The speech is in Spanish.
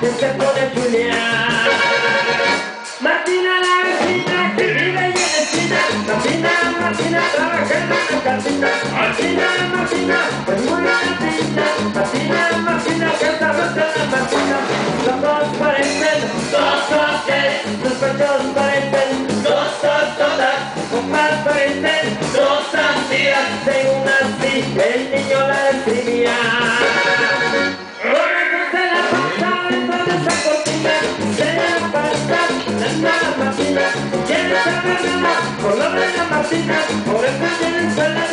del cerco de Julián. Martina la vecina que vive y en esquina. Martina, Martina, trabajando en la cantina. Martina, Martina, pues muy latina. Martina, Martina, canta la Martina. Los dos parecen, dos, dos, tres, los pechos parecen. por el calle en.